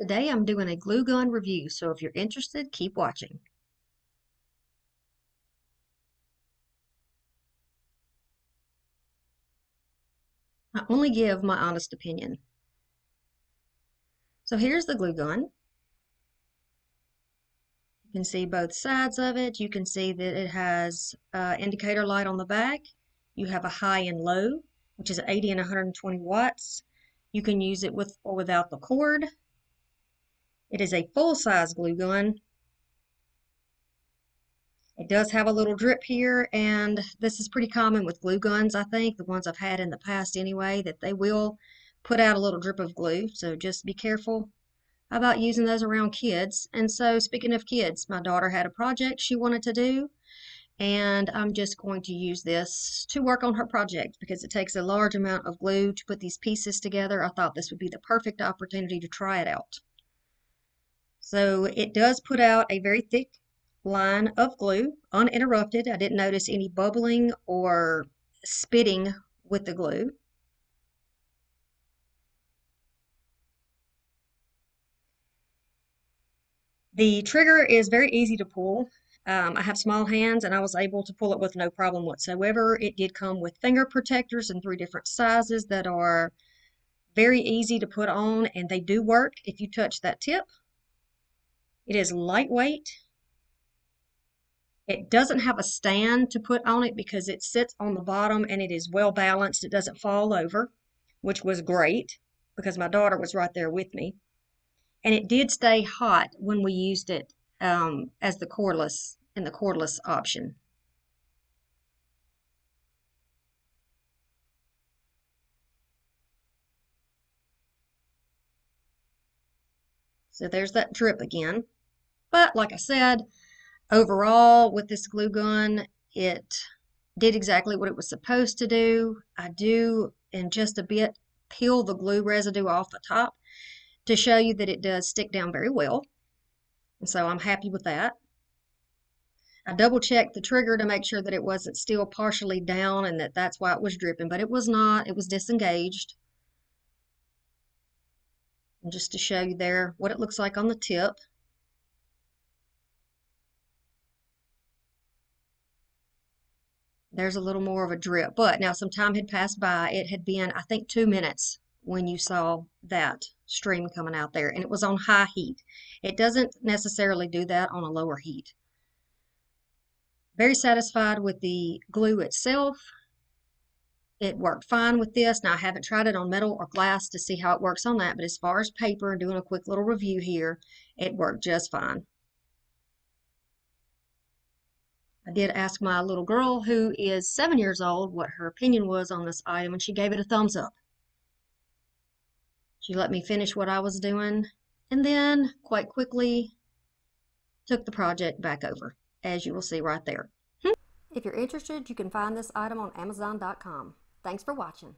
Today I'm doing a glue gun review, so if you're interested, keep watching. I only give my honest opinion. So here's the glue gun. You can see both sides of it. You can see that it has uh, indicator light on the back. You have a high and low, which is 80 and 120 watts. You can use it with or without the cord. It is a full-size glue gun. It does have a little drip here, and this is pretty common with glue guns, I think, the ones I've had in the past anyway, that they will put out a little drip of glue, so just be careful about using those around kids. And so, speaking of kids, my daughter had a project she wanted to do, and I'm just going to use this to work on her project because it takes a large amount of glue to put these pieces together. I thought this would be the perfect opportunity to try it out. So it does put out a very thick line of glue, uninterrupted. I didn't notice any bubbling or spitting with the glue. The trigger is very easy to pull. Um, I have small hands and I was able to pull it with no problem whatsoever. It did come with finger protectors in three different sizes that are very easy to put on and they do work if you touch that tip. It is lightweight. It doesn't have a stand to put on it because it sits on the bottom and it is well balanced. It doesn't fall over, which was great because my daughter was right there with me. And it did stay hot when we used it um, as the cordless in the cordless option. So there's that drip again. But like I said, overall with this glue gun, it did exactly what it was supposed to do. I do in just a bit peel the glue residue off the top to show you that it does stick down very well. And so I'm happy with that. I double checked the trigger to make sure that it wasn't still partially down and that that's why it was dripping, but it was not. It was disengaged. And just to show you there what it looks like on the tip. There's a little more of a drip. But now some time had passed by. It had been, I think, two minutes when you saw that stream coming out there. And it was on high heat. It doesn't necessarily do that on a lower heat. Very satisfied with the glue itself. It worked fine with this. Now, I haven't tried it on metal or glass to see how it works on that, but as far as paper, and doing a quick little review here, it worked just fine. I did ask my little girl, who is seven years old, what her opinion was on this item, and she gave it a thumbs up. She let me finish what I was doing, and then, quite quickly, took the project back over, as you will see right there. If you're interested, you can find this item on Amazon.com. Thanks for watching.